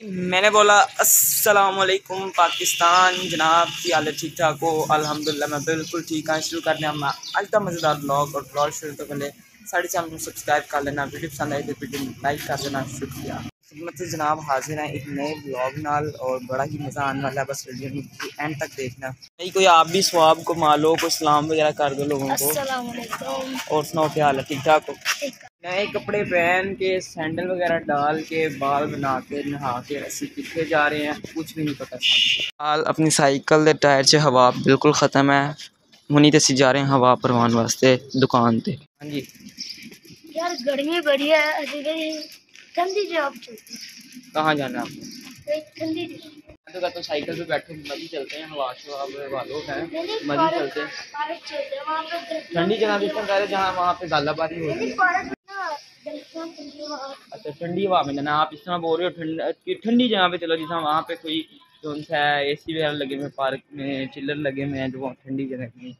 मैंने बोला अस्सलाम वालेकुम पाकिस्तान, जनाब, की हालत ठीक ठाक हो? अल्हम्दुलिल्लाह, मैं बिल्कुल ठीक हाँ शुरू करने हम आज का मज़ेदार ब्लॉग और ब्लॉग शुरू तो पहले साढ़े चैनल को सब्सक्राइब कर लेना, वीडियो पसंद आई तो वीडियो लाइक कर देना, शुक्रिया। खिदमत जनाब हाजिर हैं एक नए ब्लॉग नाल और बड़ा ही मज़ा आने वाला है। बस वीडियो एंड तक देखना। नहीं कोई आप भी स्वाब को मालो को सलाम वगैरह कर दो लोगों को। और सुनाओ क्या हाल है? ठीक ठाक हो? नए कपड़े पहन के सैंडल वगैरह डाल के बाल बना के नहा के असी कितने जा रहे हैं कुछ भी नहीं पता। हाल अपनी साइकिल के टायर से हवा बिल्कुल ख़त्म है। हुनी तो जा रहे हैं हवा भरवान वास्ते दुकान से हाँ जी यार गर्मी बड़ी है ठंडी जॉब चलती कहाँ जाना है आपको? है ठंडी तो कहते साइकिल पे बैठे मजी चलते हैं हवा वालों हैं मजी चलते हैं। पार्क चलते हैं वहाँ पे ठंडी जगह भी कह रहे जहाँ वहाँ पे गालाबारी होती है। अच्छा ठंडी हवा में जाना आप इस तरह बोल रहे हो ठंड ठंडी जगह पे चलो जिस वहाँ पे कोई जो है ए सी वगैरह लगे हुए हैं पार्क में चिल्लर लगे हुए हैं जो ठंडी जगह में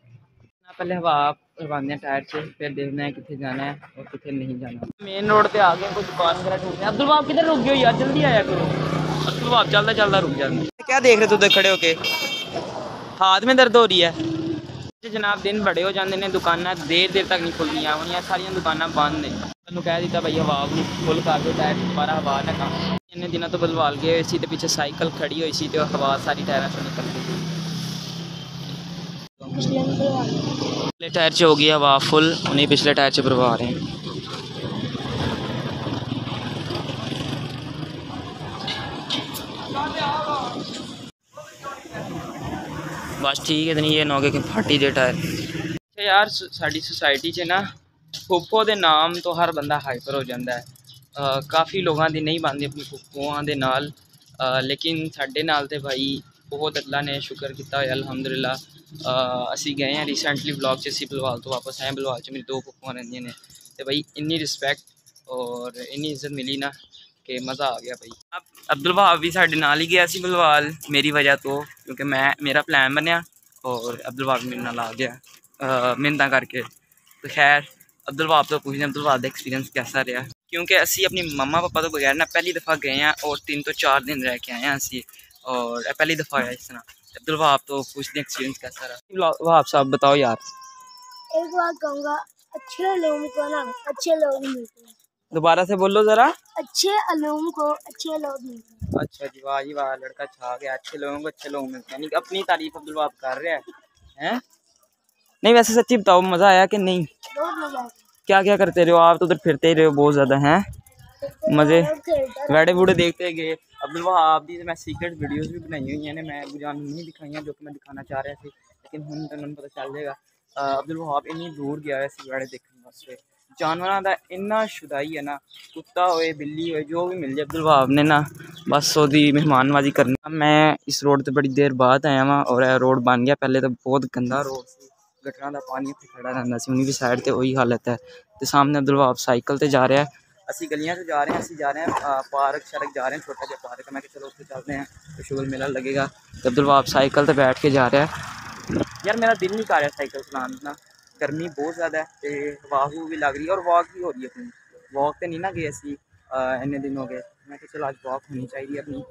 ना पहले हवा करवाने हैं टायर से फिर देखना है कितने जाना है और कितने नहीं जाना मेन रोड पे आ गए कोई दुकान वगैरह ढूंढने अब्दुल बाब किधर रुक गए हो यार जल्दी आया करो अब्दुल बाब चलता चलता रुक जाता क्या देख रहे थे उधर खड़े होके हाथ में दर्द हो रही है ਤੇ ਜਨਾਬ ਦਿਨ ਬੜੇ ਹੋ ਜਾਂਦੇ ਨੇ ਦੁਕਾਨਾਂ ਦੇਰ ਦੇਰ ਤੱਕ ਨਹੀਂ ਖੁੱਲਦੀਆਂ ਹੋਣੀਆਂ ਸਾਰੀਆਂ ਦੁਕਾਨਾਂ ਬੰਦ ਨੇ ਤੁਹਾਨੂੰ ਕਹਿ ਦਿੱਤਾ ਭਾਈ ਹਵਾ ਨੂੰ ਫੁੱਲ ਕਰ ਦਿਓ ਟਾਇਰ ਦੁਬਾਰਾ ਹਵਾ ਨਾ ਕੰਮ ਇੰਨੇ ਦਿਨਾਂ ਤੋਂ ਬਲਵਾਲ ਗਏ ਹੋਏ ਸੀ ਤੇ ਪਿੱਛੇ ਸਾਈਕਲ ਖੜੀ ਹੋਈ ਸੀ ਤੇ ਉਹ ਹਵਾ ਸਾਰੀ ਟਾਇਰਾਂ ਚੋਂ ਨਿਕਲ ਗਈ पिछले में करवा लो। पिछले टायर से हो गई हवा फुल उन्हें पिछले टायर से भरवा रहे हैं ਬਸ ਠੀਕ ਹੈ ਨਹੀਂ ਇਹ ਨਾ ਕਿ ਫਾਟੀ ਦੇ ਟਾਇਰ ਅੱਛਾ ਯਾਰ ਸ- ਸਾਡੀ ਸੁਸਾਇਟੀ 'ਚ ਨਾ ਫੁੱਫੋ ਦੇ ਨਾਮ ਤੋਂ ਹਰ ਬੰਦਾ ਹਾਈਪਰ ਹੋ ਜਾਂਦਾ ਹੈ ਅ, ਕਾਫੀ ਲੋਕਾਂ ਦੀ ਨਹੀਂ ਬਣਦੀ ਆਪਣੀ ਫੁੱਫੋਆਂ ਦੇ ਨਾਲ ਅ, ਲੇਕਿਨ ਸਾਡੇ ਨਾਲ ਤੇ ਭਾਈ ਬਹੁਤ ਅੱਲਾ ਨੇ ਸ਼ੁਕਰ ਕੀਤਾ ਹੋਇਆ ਅਲਹਮਦੁਲਿਲਾ ਅ, ਅਸੀਂ ਗਏ ਹਾਂ ਰੀਸੈਂਟਲੀ ਵਲੌਗ 'ਚ ਅਸੀਂ ਬਲਵਾਲ ਤੋਂ ਵਾਪਸ ਆਏ ਬਲਵਾਲ 'ਚ ਮੇਰੀ ਦੋ ਫੁੱਫੋਆਂ ਰਹਿੰਦੀਆਂ ਨੇ ਤੇ ਭਾਈ ਇੰਨੀ ਰਿਸਪੈਕਟ ਔਰ ਇੰਨੀ ਇੱਜ਼ਤ ਮਿਲੀ ਨਾ ਕਿ ਮਜ਼ਾ ਆ ਗਿਆ ਭਾਈ ਅਬ ਅਬਦੁਲ ਵਹਾਬ ਵੀ ਸਾਡੇ ਨਾਲ ਹੀ ਗਿਆ ਸੀ ਬਲਵਾਲ ਮੇਰੀ ਵਜ੍ਹਾ ਤੋਂ ਕਿਉਂਕਿ ਮੈਂ ਮੇਰਾ ਪਲਾਨ ਬਣਿਆ ਔਰ ਅਬਦੁਲ ਵਹਾਬ ਮੇਰੇ ਨਾਲ ਆ ਗਿਆ ਅ, ਮਿਹਨਤਾਂ ਕਰਕੇ ਤੇ ਖੈਰ ਅਬਦੁਲ ਵਹਾਬ ਤੋਂ ਪੁੱਛਦੇ ਹਾਂ ਅਬਦੁਲ ਵਹਾਬ ਦਾ ਐਕਸਪੀਰੀਅੰਸ ਕਿਹਦਾ ਰਿਹਾ ਕਿਉਂਕਿ ਅਸੀਂ ਆਪਣੀ ਮੰਮਾ ਪਾਪਾ ਤੋਂ ਬਗੈਰ ਨਾ ਪਹਿਲੀ ਦਫਾ ਗਏ ਹਾਂ ਔਰ ਤਿੰਨ ਤੋਂ ਚਾਰ ਦਿਨ ਰਹਿ ਕੇ ਆਏ ਹਾਂ ਅਸੀਂ और पहली दफ़ा आया इस तरह। अब्दुल वहाब तो पूछते हैं एक्सपीरियंस कैसा रहा? वहाब साहब बताओ यार। एक बात कहूँगा अच्छे लोगों को ना अच्छे लोग मिलते हैं। दोबारा से बोलो ज़रा। अच्छे लोगों को अच्छे लोग मिलते हैं। अच्छा जी वाह जी वाह लड़का छा गया। अच्छे लोगों को अच्छे लोग मिलते हैं। यानी कि अपनी तारीफ़ अब्दुल वहाब कर रहे हैं हैं? नहीं वैसे सच्ची बताओ मज़ा आया कि नहीं? बहुत मज़ा आता क्या क्या करते रहे हो? आप तो उधर फिरते ही रहे हो बहुत ज़्यादा है? मज़े। वैडे वूडे देखते गए अब्दुल वहाब जी मैं सीक्रेट वीडियोज़ भी बनाई हुई हैं मैं गुजान नहीं दिखाई जो कि मैं दिखाना चाह रहा थे, लेकिन हम तो उन्होंने पता चल जाएगा। अब्दुल वहाब इन्नी दूर गया वैडे देखने वास्ते, जानवरों का इन्ना शुदाई है ना, कुत्ता होए, बिल्ली होए, जो भी मिल जाए, अब्दुल वहाब ने ना, बस वही मेहमानबाजी करना। मैं इस रोड पर बड़ी देर बाद आया वहाँ और रोड बन गया। पहले तो बहुत गंदा रोड से, गटरों का पानी उत्तर खड़ा रहता से, उन्हीं की साइड से वही हालत है तो सामने अब्दुल वहाब साइकिल जा रहा है असी गलिया से जा रहे हैं असी जा रहे हैं पार्क शार्क जा रहे हैं छोटा जहा पार्क मैं चलो उसको चलते हैं तो शुगर मेला लगेगा अब्दुल वाप साइकिल तो बैठ के जा रहा है यार मेरा दिल नहीं कर रहा साइकिल चलाने गर्मी बहुत ज़्यादा है तो हवा भी लग रही है और वॉक भी हो रही है अपनी वॉक तो नहीं ना गए असी इन्ने दिन हो गए मैं चलो आज वॉक होनी चाहिए अपनी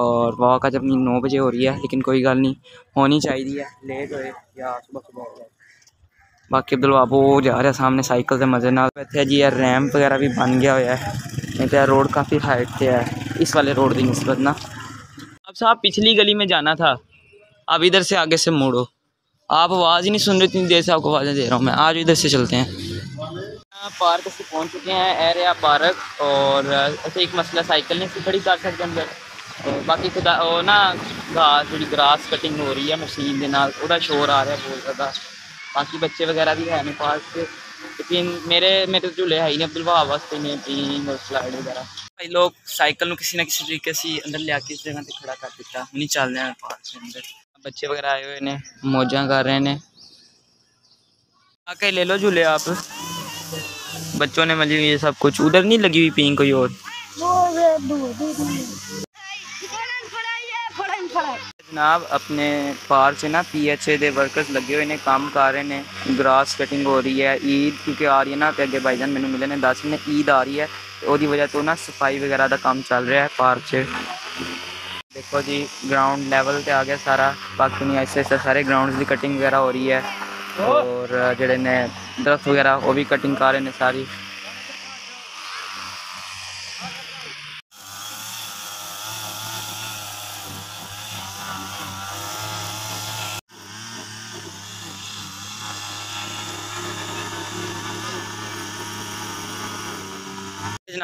और वॉक आज अपनी नौ बजे हो रही है लेकिन कोई गल नहीं होनी चाहिए है लेट होए या सुबह सुबह हो जाए बाकी अब्दुल बाबू जा रहे सामने साइकिल से मज़े ना इतने जी यार रैम वगैरह भी बन गया हुआ है। नहीं तो यार रोड काफ़ी हाइट से है। इस वाले रोड की नस्बत ना। अब साहब पिछली गली में जाना था। अब इधर से आगे से मोड़ो। आप आवाज़ ही नहीं सुन रहे, इतनी देर से आपको आवाज़ें दे रहा हूँ मैं। आज इधर से चलते हैं। पार्क से पहुँच चुके हैं, एरिया पार्क। और, ऐसे एक मसला साइकिल नहीं सी खड़ी कर सकते अंदर। बाकी खुदा ना, घास जी ग्रास कटिंग हो रही है मशीन के नाल। शोर आ रहा है, बहुत ज़्यादा। बाकी बच्चे वगैरह भी है मेरे पास। लेकिन मेरे मेरे तो झूले है ही नहीं अब्दुल वास्ते में बीम और स्लाइड वगैरह। भाई लोग साइकिल किसी ना किसी तरीके से अंदर लिया के इस जगह पर खड़ा कर दिता हम नहीं चल रहे हैं पार्क के अंदर। बच्चे वगैरह आए हुए ने मौजा कर रहे ने आके ले लो झूले आप। बच्चों ने मजी ये सब कुछ उधर नहीं लगी हुई पिंक कोई और? वो वे दूर दूर दूर जनाब अपने पार से ना पी एच ए ਦੇ ਵਰਕਰਸ ਲੱਗੇ ਹੋਏ ਨੇ ਕੰਮ ਕਰ ਰਹੇ ਨੇ ਗ੍ਰਾਸ ਕਟਿੰਗ ਹੋ ਰਹੀ ਹੈ ਈਦ ਕਿਉਂਕਿ ਆ ਰਹੀ ਹੈ ਨਾ ਤੇ ਅੱਗੇ ਭਾਈਜਾਨ ਮੈਨੂੰ ਮਿਲੇ ਨੇ ਦੱਸ ਨੇ ਈਦ ਆ ਰਹੀ ਹੈ ਤੇ ਉਹਦੀ ਵਜ੍ਹਾ ਤੋਂ ਨਾ ਸਫਾਈ ਵਗੈਰਾ ਦਾ ਕੰਮ ਚੱਲ ਰਿਹਾ ਹੈ ਪਾਰਕ 'ਚ ਦੇਖੋ ਜੀ ਗਰਾਊਂਡ ਲੈਵਲ ਤੇ ਆ ਗਿਆ ਸਾਰਾ ਬਾਕੀ ਨਹੀਂ ਐਸੇ ਐਸੇ ਸਾਰੇ ਗਰਾਊਂਡਸ ਦੀ ਕਟਿੰਗ ਵਗੈਰਾ ਹੋ ਰਹੀ ਹੈ ਔਰ ਜਿਹੜੇ ਨੇ ਦਰਖਤ ਵਗੈਰਾ ਉਹ ਵੀ ਕਟਿੰਗ ਕਰ ਰਹੇ ਨੇ ਸਾਰੀ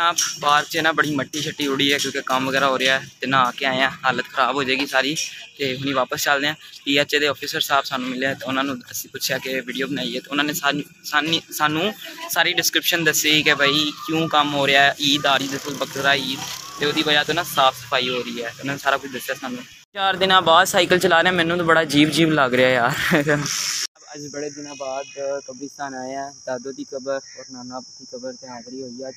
ਜਨਾਬ ਬਾਹਰ 'ਚ ਨਾ ਬੜੀ ਮੱਟੀ ਛੱਟੀ ਉੜੀ ਹੈ ਕਿਉਂਕਿ ਕੰਮ ਵਗੈਰਾ ਹੋ ਰਿਹਾ ਹੈ ਤੇ ਨਹਾ ਕੇ ਆਏ ਆ ਹਾਲਤ ਖਰਾਬ ਹੋ ਜਾਏਗੀ ਸਾਰੀ ਤੇ ਹੁਣੀ ਵਾਪਸ ਚੱਲਦੇ ਆ ਪੀਐਚਏ ਦੇ ਆਫੀਸਰ ਸਾਹਿਬ ਸਾਨੂੰ ਮਿਲੇ ਤੇ ਉਹਨਾਂ ਨੂੰ ਅਸੀਂ ਪੁੱਛਿਆ ਕਿ ਵੀਡੀਓ ਬਣਾਈਏ ਤੇ ਉਹਨਾਂ ਨੇ ਸਾਨ- ਸਾਨੂੰ ਸਾਰੀ ਡਿਸਕ੍ਰਿਪਸ਼ਨ ਦੱਸੀ ਕਿ ਭਾਈ ਕਿਉਂ ਕੰਮ ਹੋ ਰਿਹਾ ਈਦ ਆ ਰਹੀ ਜਿਸ ਬਕਰਾ ਈਦ ਤੇ ਉਹਦੀ ਵਜ੍ਹਾ ਤੋਂ ਨਾ ਸਾਫ਼ ਸਫ਼ਾਈ ਹੋ ਰਹੀ ਹੈ। ਉਹਨਾਂ ਨੇ ਸਾਰਾ ਕੁਝ ਦੱਸਿਆ ਸਾਨੂੰ। ਚਾਰ ਦਿਨਾਂ ਬਾਅਦ ਸਾਈਕਲ ਚਲਾ ਰਿਹਾ, ਮੈਨੂੰ ਤਾਂ ਬੜਾ ਜੀਵ ਜੀਵ ਲੱਗ ਰਿਹਾ ਯਾਰ। ਅੱਜ ਬੜੇ ਦਿਨਾਂ ਬਾਅਦ ਕਬਰਿਸਤਾਨ ਆਏ ਆ ਦਾਦੋ ਦੀ ਕਬਰ ਔਰ ਨਾਨਾ ਦੀ ਕਬਰ ਤੇ ਹਾਜ਼ਰੀ ਹੋਈ ਅੱਜ।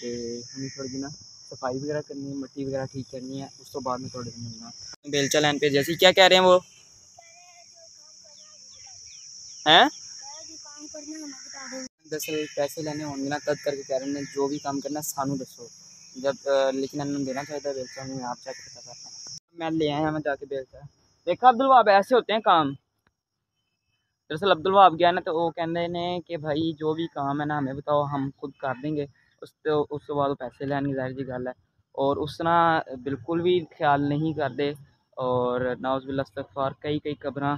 ਤੇ ਹੁਣ ਥੋੜੀ ਜਿਹੀ ਨਾ ਸਫਾਈ ਵਗੈਰਾ ਕਰਨੀ ਹੈ ਮਿੱਟੀ ਵਗੈਰਾ ਠੀਕ ਕਰਨੀ ਹੈ ਉਸ ਤੋਂ ਬਾਅਦ ਮੈਂ ਤੁਹਾਡੇ ਨਾਲ ਮਿਲਣਾ ਬੇਲਚਾ ਲੈਣ पे जैसे क्या कह रहे हैं वो हैं काम करना हमें बता दो दरअसल पैसे लेने होंगे ना तद करके कह रहे हैं जो भी काम करना सानू दसो जब अ, लेकिन इन्होंने देना चाहिए था बेलचा मैं आप जाके पता करता हूँ मैं ले आया मैं जाके बेलचा देखा अब्दुल वहाब ऐसे होते हैं काम दरअसल अब्दुल वहाब गया ना तो वो कहते ने कि भाई जो भी काम है ना हमें बताओ हम खुद कर देंगे ਉਸ ਤੋਂ ਉਸ ਤੋਂ ਬਾਅਦ ਉਹ ਪੈਸੇ ਦੀ ਜ਼ਾਹਿਰ ਜੀ ਗੱਲ ਹੈ। ਔਰ ਉਸ ਤਰ੍ਹਾਂ ਬਿਲਕੁਲ ਵੀ ਖਿਆਲ ਨਹੀਂ ਕਰਦੇ। ਔਰ ਨਾਉਜ਼ੁਬਿਲ ਅਸਤਗਫਾਰ ਕਈ ਕਈ ਕਬਰਾਂ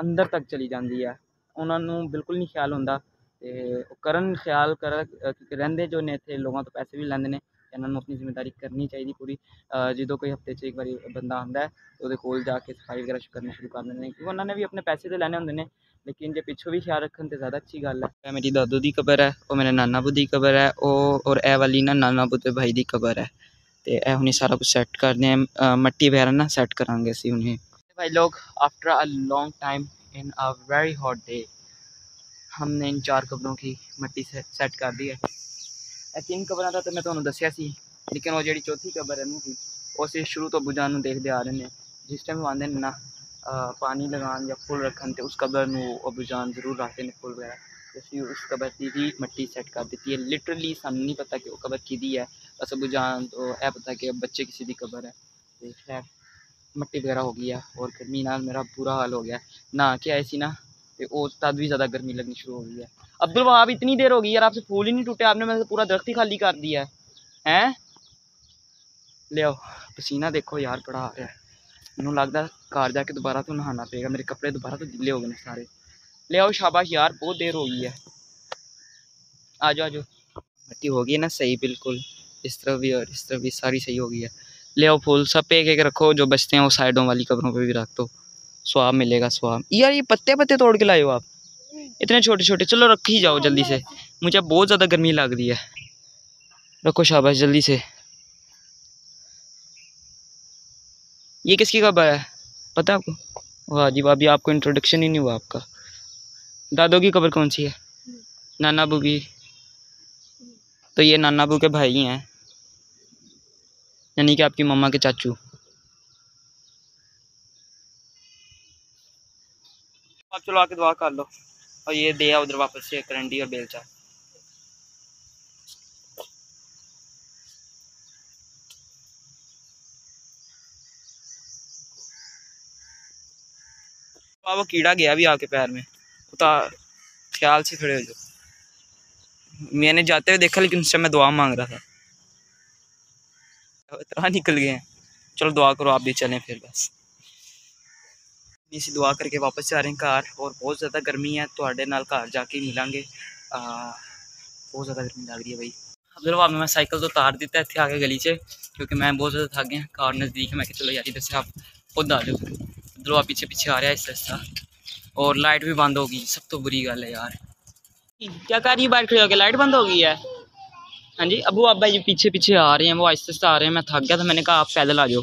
ਅੰਦਰ ਤੱਕ ਚਲੀ ਜਾਂਦੀ ਹੈ। ਉਹਨਾਂ ਨੂੰ ਬਿਲਕੁਲ ਨਹੀਂ ਖਿਆਲ ਹੁੰਦਾ। ਤੇ ਕਰਨ ਖਿਆਲ ਕਰ ਰਹਿੰਦੇ ਜੋ ਨੇ ਇੱਥੇ, ਲੋਕਾਂ ਤੋਂ ਪੈਸੇ ਵੀ ਲੈਂਦੇ ਨੇ। ਇਹਨਾਂ ਨੂੰ ਆਪਣੀ ਜ਼ਿੰਮੇਵਾਰੀ ਕਰਨੀ ਚਾਹੀਦੀ ਪੂਰੀ। ਜਦੋਂ ਕੋਈ ਹਫ਼ਤੇ 'ਚ ਇੱਕ ਵਾਰੀ ਬੰਦਾ ਆਉਂਦਾ ਉਹਦੇ ਕੋਲ ਜਾ ਕੇ ਸਫ਼ਾਈ ਵਗੈਰਾ ਕਰਨਾ ਸ਼ੁਰੂ ਕਰ ਦਿੰਦੇ ਨੇ। ਕਿਉਂਕਿ ਉਹਨਾਂ ਨੇ ਵੀ ਆਪਣੇ ਪੈਸੇ ਤੇ ਲੈਣੇ ਹੁੰਦੇ ਨੇ। ਲੇਕਿਨ ਜੇ ਪਿੱਛੋਂ ਵੀ ਖਿਆਲ ਰੱਖਣ ਤੇ ਜ਼ਿਆਦਾ ਅੱਛੀ ਗੱਲ ਹੈ ਇਹ ਮੇਰੀ ਦਾਦੂ ਦੀ ਕਬਰ ਹੈ ਉਹ ਮੇਰੇ ਨਾਨਾ ਬੂ ਦੀ ਕਬਰ ਹੈ ਉਹ ਔਰ ਇਹ ਵਾਲੀ ਨਾ ਨਾਨਾ ਬੂ ਦੇ ਭਾਈ ਦੀ ਕਬਰ ਹੈ ਤੇ ਇਹ ਹੁਣੀ ਸਾਰਾ ਕੁਝ ਸੈੱਟ ਕਰਦੇ ਆ ਮਿੱਟੀ ਵਗੈਰਾ ਨਾ ਸੈੱਟ ਕਰਾਂਗੇ ਅਸੀਂ ਹੁਣੀ भाई लोग after a long time in a very hot day हमने इन चार कबरों की मिट्टी से सेट कर दी है ਇਹ ਤਿੰਨ ਕਬਰਾਂ ਦਾ ਤਾਂ ਮੈਂ ਤੁਹਾਨੂੰ ਦੱਸਿਆ ਸੀ ਲੇਕਿਨ ਉਹ ਜਿਹੜੀ ਚੌਥੀ ਕਬਰ ਹੈ ਨਾ ਜੀ ਉਹ ਅਸੀਂ ਸ਼ੁਰੂ ਤੋਂ ਬੁਝਾਉਣ ਨੂੰ ਦੇਖਦੇ ਆ ਰਹੇ ਨੇ ਜਿਸ ਟਾਈਮ ਆਉਂਦੇ ਨੇ ਨਾ पानी लगान या फुल रखन तो उसका कबर में ज़रूर रखते हैं फुल वगैरह। उसी उस कबर की मट्टी सैट कर देती है। लिटरली सानू नहीं पता कि वह कबर कि है। बस अबूजान तो है पता कि बच्चे किसी की कबर है। खैर मट्टी वगैरह हो गई है और गर्मी ना मेरा बुरा हाल हो गया ना के आए ना तो तद भी ज़्यादा गर्मी लगनी शुरू हो गई है। अब्दुल वहाब इतनी देर हो गई यार, आपसे फूल ही नहीं टूटे। आपने मेरे पूरा दरख्त ही खाली कर दिया है। हैं? ले आओ, पसीना देखो यार, बड़ा आ रहा है। मैनू लगता घर जाके दोबारा तो नहाना पेगा मेरे कपड़े दोबारा तो गिले हो गए सारे ले आओ शाबाश यार बहुत देर हो गई है आ जाओ आ जाओ मिट्टी हो गई है ना सही बिल्कुल इस तरफ़ भी और इस तरफ़ भी सारी सही हो गई है ले आओ फूल सब पे एक रखो जो बचते हैं वो साइडों वाली कपड़ों पे भी रख दो स्वाब मिलेगा स्वाब यार ये पत्ते पत्ते तोड़ के लाए हो आप इतने छोटे छोटे चलो रख ही जाओ जल्दी से मुझे बहुत ज़्यादा गर्मी लग रही है रखो शाबाश जल्दी से ये किसकी कब्र है? पता है आपको? वाह जी, अभी आपको इंट्रोडक्शन ही नहीं हुआ आपका। दादों की कब्र कौन सी है? नाना बू की तो ये नाना बू के भाई हैं, यानी कि आपकी मम्मा के चाचू। आप चलो आके दुआ कर लो। और ये दे उधर वापस से, करंडी और बेलचा। पापा कीड़ा गया भी आके पैर में। उतार तो ख्याल से खड़े हो जाओ। मैंने जाते हुए देखा, लेकिन उससे मैं दुआ मांग रहा था। इतना निकल गए हैं। चलो दुआ करो, आप भी चलें फिर बस। इसी दुआ करके वापस जा रहे हैं घर और बहुत ज़्यादा गर्मी है तो नाल घर जाके मिलेंगे। बहुत ज़्यादा गर्मी लग रही है भाई। अब जब आपने मैं साइकिल तो उतार दिता है इतने आगे गली से क्योंकि मैं बहुत ज़्यादा थक गया। कार नज़दीक है, मैं चलो यार इधर से आप खुद आ जाओ। ध्रुआ पीछे पीछे आ रहा है ऐसा और लाइट भी बंद होगी, सब तो बुरी गल है यार। क्या कर रही है बाहर खड़े होकर लाइट बंद हो गई है? हाँ जी, अबू अब भाई पीछे पीछे आ रहे हैं, वो आहिस्ते आहिस्ते आ रहे हैं, मैं थक गया था, मैंने कहा आप पैदल आ जाओ।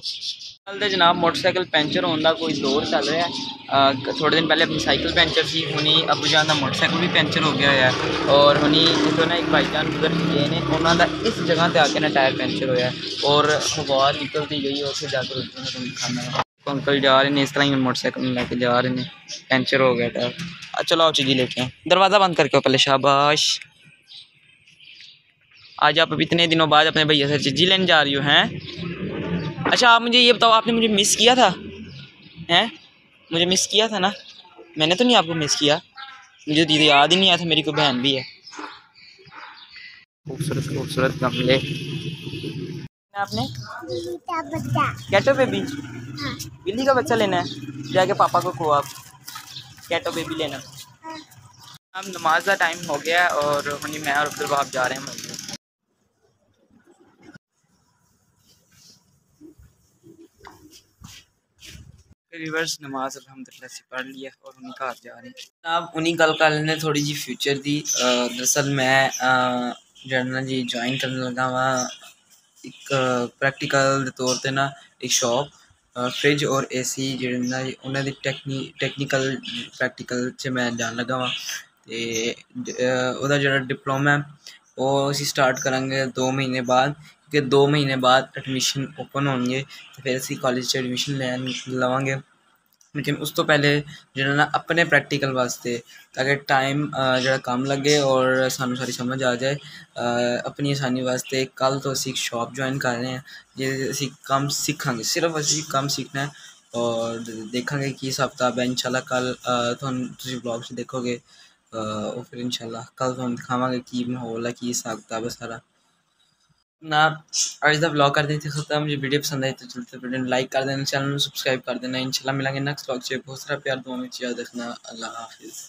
कल तो जनाब, मोटरसाइकिल पेंचर होने का कोई दौर चल रहा है। थोड़े दिन पहले अपनी साइकिल पेंचर थी हूँ अबू जान का मोटरसाइकिल भी पेंचर हो गया है। और हूँ जो ना एक भाई जान गुजर गए ने उन्होंने इस जगह पर आके ना टायर पेंचर होया और हवा निकलती गई, और फिर जाकर उन्होंने खाना तो अंकल जा रहे ने इस तरह ही मोटरसाइकिल लेके जा रहे ने पंचर हो गया टायर अच्छा लाओ चीज़ें लेके आए। दरवाज़ा बंद करके पहले शाबाश। आज आप इतने दिनों बाद अपने भैया से चीज़ी लेने जा रही हो हैं? अच्छा आप मुझे ये बताओ आपने मुझे मिस किया था? हैं? मुझे मिस किया था ना? मैंने तो नहीं आपको मिस किया। मुझे तो दीदी याद ही नहीं आया मेरी कोई बहन भी है। खूबसूरत खूबसूरत गमले। आपने? क्या तो बेबी बिल्ली का बच्चा लेना है। जाके पापा को खो आप। कैटो बेबी लेना। अब नमाज़ का टाइम हो गया है और मनी मैं और अब्दुल बाप जा रहे हैं रिवर्स नमाज़ अलहमदिल्ला से पढ़ लिया और उन्हीं घर जा रहे हैं। साहब उन्हीं गल कर लेने, थोड़ी जी फ्यूचर दी। दरअसल मैं जनरल जी ज्वाइन करने लगा वहाँ एक प्रैक्टिकल तौर पर ना, एक शॉप ਫ੍ਰਿਜ ਔਰ ਏਸੀ ਜਿਹੜੇ ਨਾ ਉਹਨਾਂ ਦੀ ਟੈਕਨੀ ਟੈਕਨੀਕਲ ਪ੍ਰੈਕਟੀਕਲ 'ਚ ਮੈਂ ਜਾਣ ਲੱਗਾ ਵਾਂ। ਤੇ ਉਹਦਾ ਜਿਹੜਾ ਡਿਪਲੋਮਾ ਉਹ ਅਸੀਂ ਸਟਾਰਟ ਕਰਾਂਗੇ 2 ਮਹੀਨੇ ਬਾਅਦ ਕਿ 2 ਮਹੀਨੇ ਬਾਅਦ ਐਡਮਿਸ਼ਨ ਓਪਨ ਹੋਣਗੇ, ਤੇ ਫਿਰ ਅਸੀਂ ਕਾਲਜ 'ਚ ਐਡਮਿਸ਼ਨ ਲੈਣ ਲਵਾਂਗੇ। लेकिन उस तो पहले जेह्ड़ा ना, अपने प्रैक्टिकल वास्ते अगर टाइम जो कम लगे और सू सारी समझ आ जाए। अपनी आसानी वास्ते कल तो असी शॉप ज्वाइन कर रहे हैं जो असी कम सीखा सिर्फ़ असी कम सीखना है और देखा कि स्हाब कताब है शाला कल थानूं ब्लॉग से देखोगे और फिर इंशाल्लाह कल तुम दिखावे की माहौल है, की हिसाब किताब है सारा। ना, आज तक ब्लॉग कर देते सकता मुझे वीडियो पसंद आई तो चलते वीडियो लाइक कर देना चैनल सब्सक्राइब कर देना। इंशाल्लाह मिलेंगे नेक्स्ट ब्लॉग से। बहुत सारा प्यार, दुआ में चाहिए देखना अल्लाह हाफिज़।